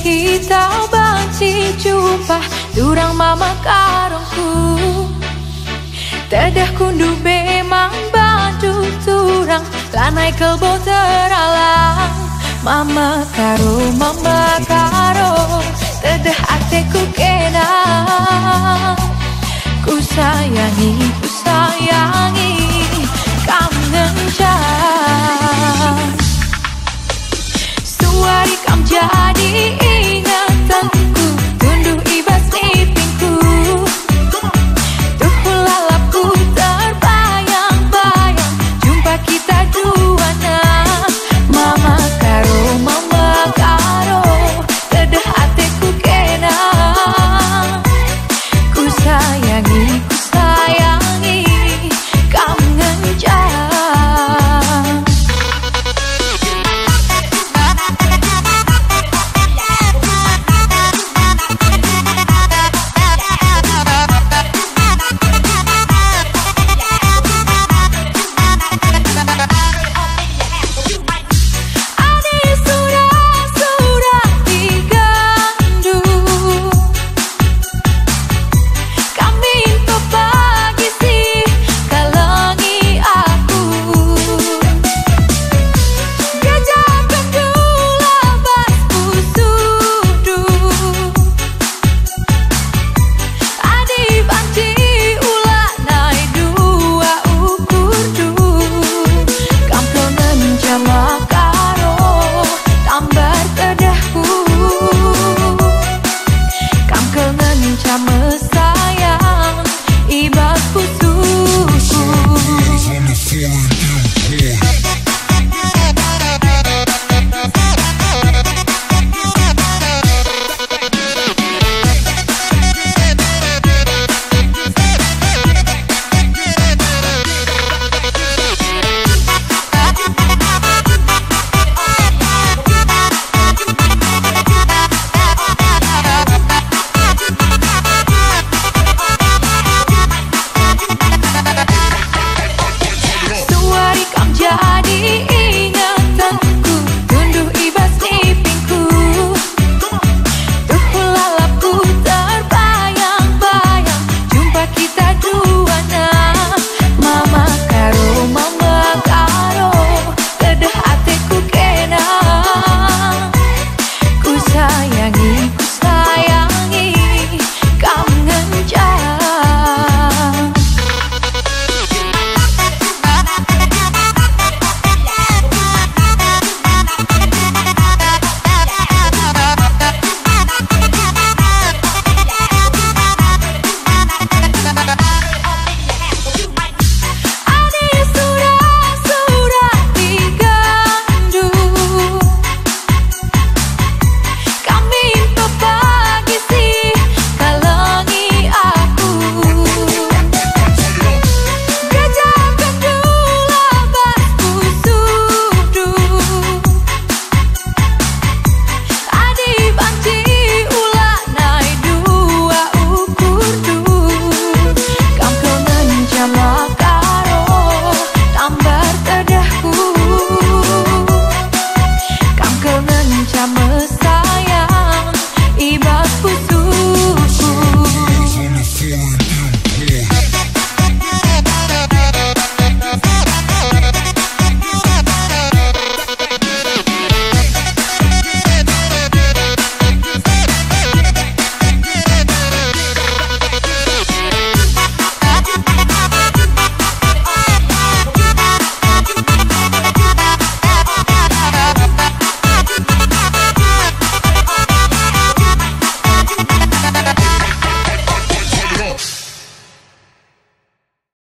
kita banci jumpa Durang mama karungku. Tedah kundu memang bantu turang Lanai kelbo teralang Mama karung, mama karung